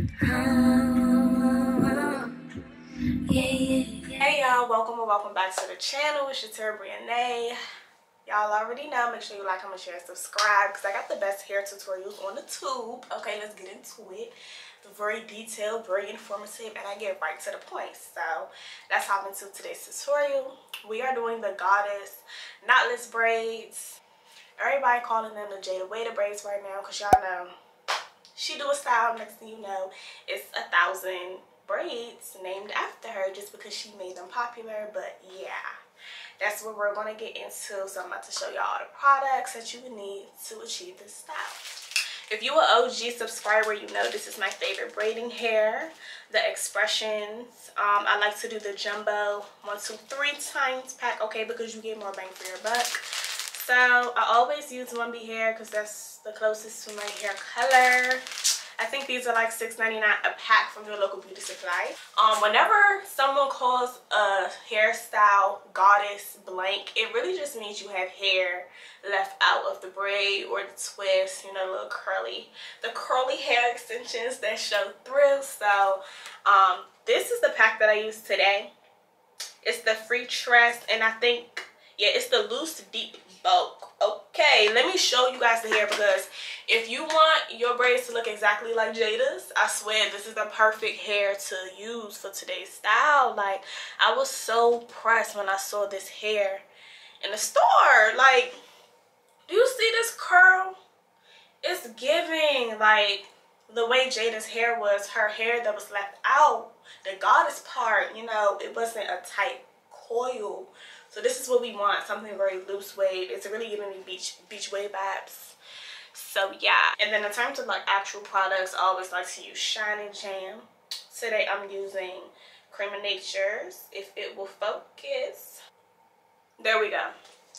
Hey y'all, welcome or welcome back to the channel. It's Jaterra Bria'Na. Y'all already know, make sure you like, comment, share, and subscribe because I got the best hair tutorials on the tube. Okay, let's get into it. Very detailed, very informative, and I get right to the point. So let's hop into today's tutorial. We are doing the Goddess knotless braids. Everybody calling them the Jayda Wayda braids right now because y'all know she do a style next thing you know it's a thousand braids named after her just because she made them popular but yeah that's what we're going to get into so i'm about to show y'all all the products that you would need to achieve this style if you are an OG subscriber, you know this is my favorite braiding hair. The expressions. Um, I like to do the jumbo one, two, three times pack, okay, because you get more bang for your buck. So I always use 1B hair because that's the closest to my hair color. I think these are like $6.99 a pack from your local beauty supply. Um, whenever someone calls a hairstyle goddess blank, it really just means you have hair left out of the braid or the twist, you know, a little curly, the curly hair extensions that show through. So um, this is the pack that I use today. It's the Freetress and I think, yeah, it's the loose deep okay let me show you guys the hair because if you want your braids to look exactly like Jayda's i swear this is the perfect hair to use for today's style. Like i was so pressed when i saw this hair in the store. Like do you see this curl? It's giving like the way Jayda's hair was her hair that was left out the goddess part you know it wasn't a tight coil so this is what we want, something very loose wave. It's really giving me beach beach wave vibes. So yeah. And then in terms of like actual products, I always like to use Shine and Jam. Today I'm using Cream of Nature's, if it will focus. There we go.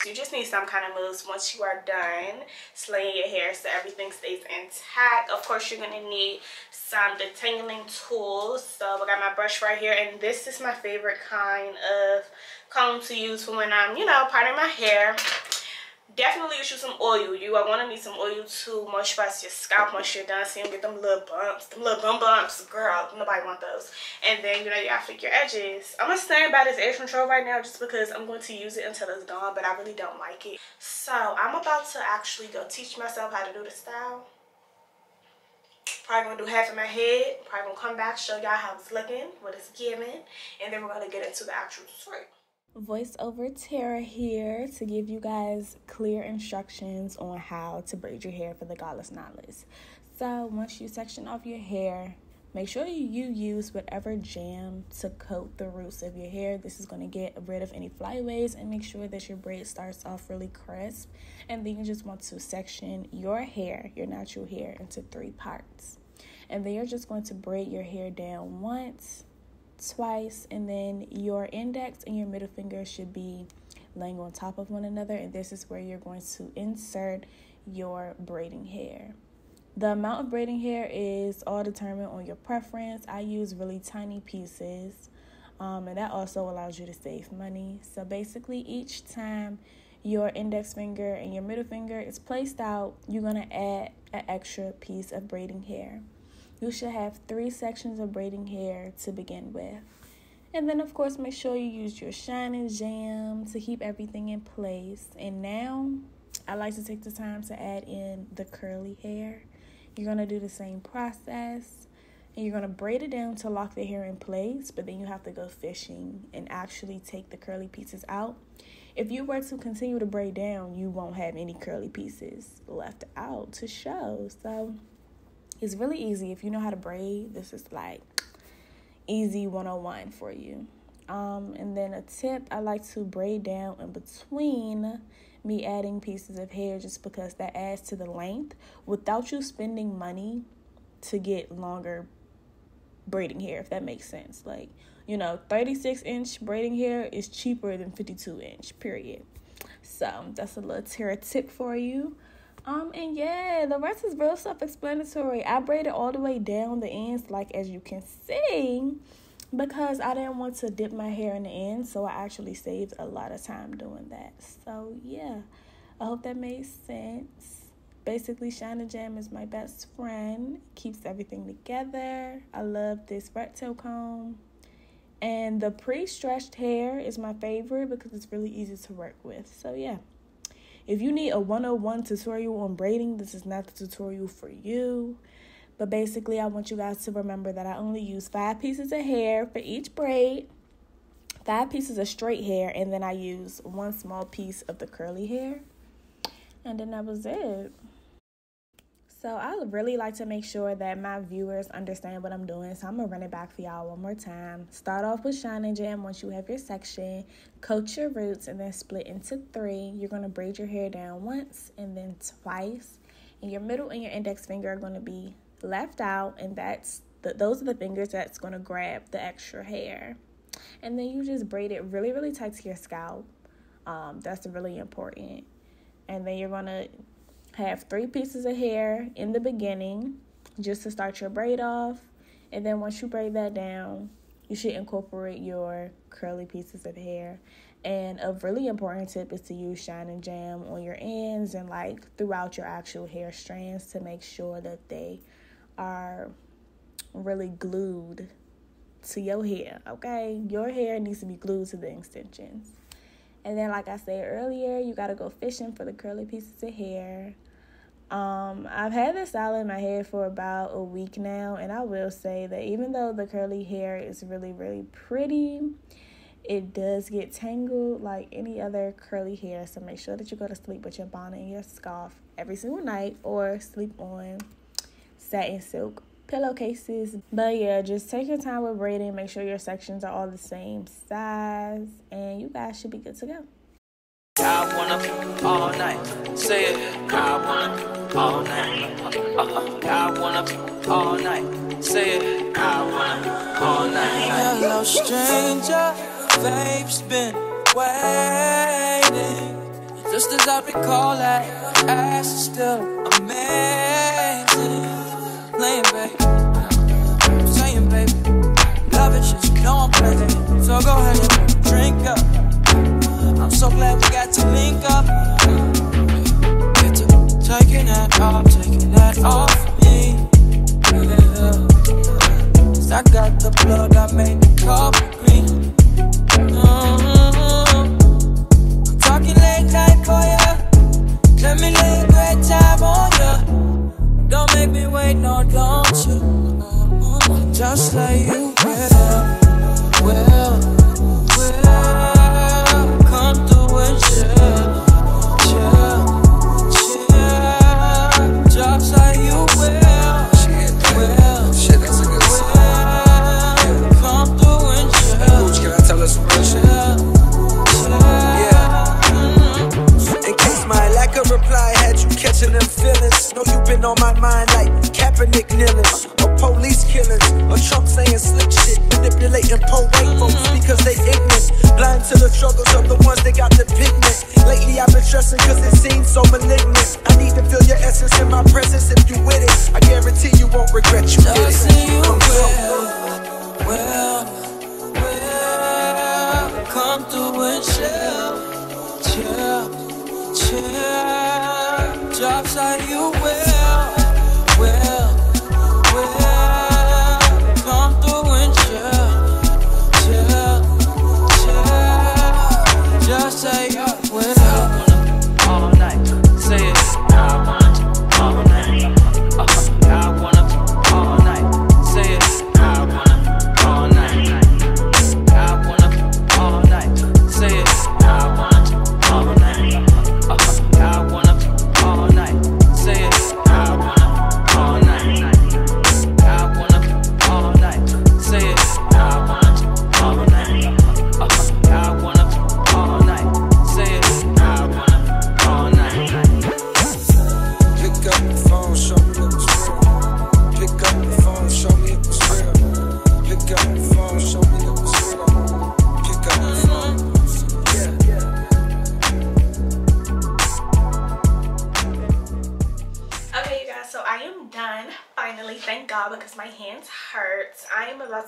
You just need some kind of mousse once you are done slaying your hair so everything stays intact. Of course, you're going to need some detangling tools. So I got my brush right here and this is my favorite kind of comb to use for when I'm, you know, parting my hair. Definitely use some oil. You are to need some oil to moisturize your scalp once you're done. So you get them little bumps, them little bum bumps. Girl, nobody want those. And then, you know, you gotta fix your edges. I'm to stand by this edge control right now just because I'm going to use it until it's gone. But I really don't like it. So I'm about to actually go teach myself how to do the style. Probably gonna do half of my head. Probably gonna come back, show y'all how it's looking, what it's giving, and then we're gonna get into the actual tutorial voiceover Tara here to give you guys clear instructions on how to braid your hair for the Goddess Knotless. So once you section off your hair, make sure you use whatever jam to coat the roots of your hair. This is going to get rid of any flyaways and make sure that your braid starts off really crisp. And then you just want to section your hair, your natural hair, into three parts. And then you're just going to braid your hair down once twice and then your index and your middle finger should be laying on top of one another and this is where you're going to insert your braiding hair. The amount of braiding hair is all determined on your preference. I use really tiny pieces um, and that also allows you to save money. So basically each time your index finger and your middle finger is placed out, you're going to add an extra piece of braiding hair. You should have three sections of braiding hair to begin with. And then, of course, make sure you use your shine and jam to keep everything in place. And now, I like to take the time to add in the curly hair. You're going to do the same process. And you're going to braid it down to lock the hair in place. But then you have to go fishing and actually take the curly pieces out. If you were to continue to braid down, you won't have any curly pieces left out to show. So it's really easy. If you know how to braid, this is like easy 101 for you. Um, and then a tip I like to braid down in between me adding pieces of hair just because that adds to the length without you spending money to get longer braiding hair, if that makes sense. Like, you know, 36 inch braiding hair is cheaper than 52 inch, period. So that's a little tip for you. Um, and yeah, the rest is real self-explanatory. I braided all the way down the ends, like as you can see, because I didn't want to dip my hair in the end, so I actually saved a lot of time doing that. So yeah, I hope that made sense. basically Shine Jam is my best friend. Keeps everything together. I love this rat tail comb. And the pre-stretched hair is my favorite because it's really easy to work with. So yeah. If you need a 101 tutorial on braiding, this is not the tutorial for you. But basically, I want you guys to remember that I only use five pieces of hair for each braid five pieces of straight hair and then I use one small piece of the curly hair. And then that was it. So I really like to make sure that my viewers understand what I'm doing. So I'm gonna run it back for y'all one more time. Start off with Shine and Jam once you have your section. Coat your roots and then split into three. You're gonna braid your hair down once and then twice. And your middle and your index finger are gonna be left out, and that's the, those are the fingers that's gonna grab the extra hair and then you just braid it really really tight to your scalp um, that's really important and then you're gonna have three pieces of hair in the beginning just to start your braid off and then once you braid that down you should incorporate your curly pieces of hair and a really important tip is to use shine and jam on your ends and like throughout your actual hair strands to make sure that they are really glued to your hair, okay? Your hair needs to be glued to the extensions. And then, like I said earlier, you got to go fishing for the curly pieces of hair. Um, I've had this style in my head for about a week now, and I will say that even though the curly hair is really, really pretty, it does get tangled like any other curly hair. So make sure that you go to sleep with your bonnet and your scarf every single night, or sleep on satin silk pillowcases. But yeah, just take your time with braiding. Make sure your sections are all the same size, and you guys should be good to go. I wanna all night. Say it. I wanna all night. Uh-huh. I wanna all night. Say it. I wanna all night. Hello, stranger. Babe's been waiting. Just as I recall that ass is still amazing glad we got to link up. Get to taking that off, taking that off me. Cause I got the blood that made the coffee green. Mm-hmm. Talking late night for ya. Let me lay a great time on ya. Don't make me wait, no, don't you? Just like you won't regret you did it.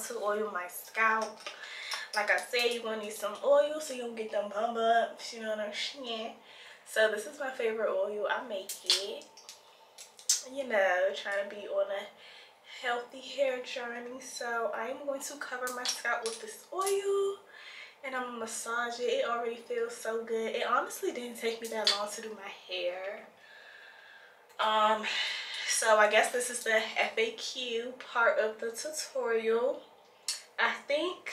To oil my scalp. Like I said, you're to need some oil so you don't get them bum ups. You know what I'm saying? So this is my favorite oil. I make it. you know, trying to be on a healthy hair journey. So I'm going to cover my scalp with this oil and I'm gonna massage it. It already feels so good. It honestly didn't take me that long to do my hair. Um, so I guess this is the FAQ part of the tutorial. I think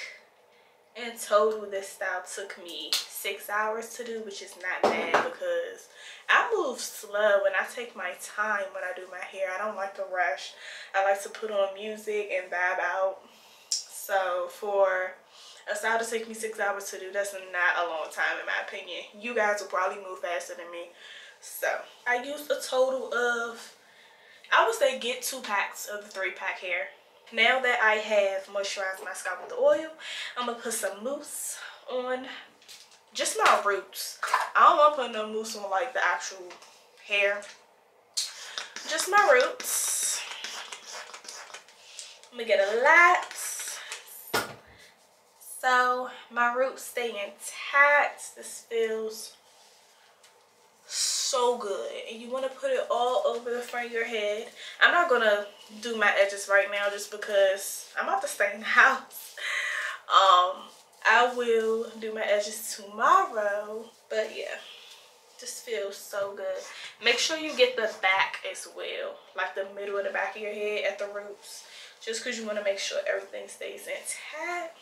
in total this style took me six hours to do which is not bad because I move slow and I take my time when I do my hair. I don't like to rush. I like to put on music and vibe out. So for a style to take me six hours to do, that's not a long time in my opinion. You guys will probably move faster than me. So I used a total of, I would say get two packs of the three pack hair. Now that I have moisturized my scalp with the oil, I'm going to put some mousse on just my roots. I don't want to put no mousse on like the actual hair. Just my roots. I'm going to get a lot. So my roots stay intact. This feels so good and you want to put it all over the front of your head. I'm not gonna do my edges right now just because i'm about to stay in the house. Um i will do my edges tomorrow but yeah just feels so good. Make sure you get the back as well like the middle of the back of your head at the roots just because you want to make sure everything stays intact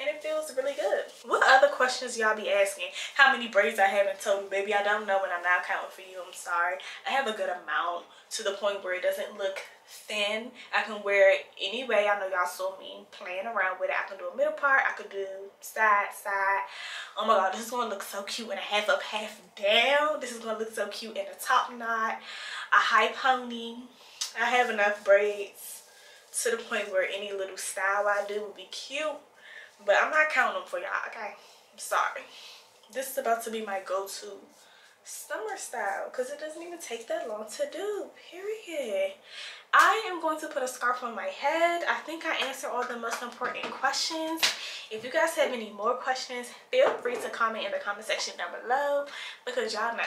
and it feels really good. What other questions y'all be asking? How many braids I have in total? Baby, I don't know and I'm not counting for you. I'm sorry. I have a good amount to the point where it doesn't look thin. I can wear it anyway. I know y'all saw me playing around with it. I can do a middle part. I could do side, side. Oh my god, this is going to look so cute in a half up, half down. This is going to look so cute in a top knot, a high pony. I have enough braids to the point where any little style I do would be cute but I'm not counting them for y'all, okay? I'm sorry. This is about to be my go-to summer style because it doesn't even take that long to do, period. I am going to put a scarf on my head. I think I answered all the most important questions. If you guys have any more questions, feel free to comment in the comment section down below because y'all know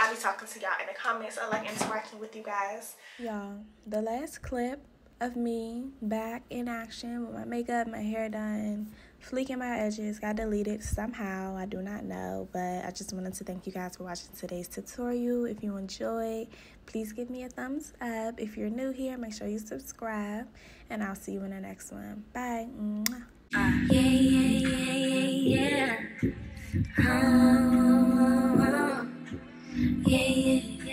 I'll be talking to y'all in the comments. I like interacting with you guys. Y'all, the last clip of me back in action with my makeup, my hair done, fleeking my edges got deleted somehow. I do not know, but I just wanted to thank you guys for watching today's tutorial. If you enjoyed, please give me a thumbs up. If you're new here, make sure you subscribe, and I'll see you in the next one. Bye. Uh, yeah, yeah, yeah, yeah, yeah. Oh, oh, oh. yeah, yeah.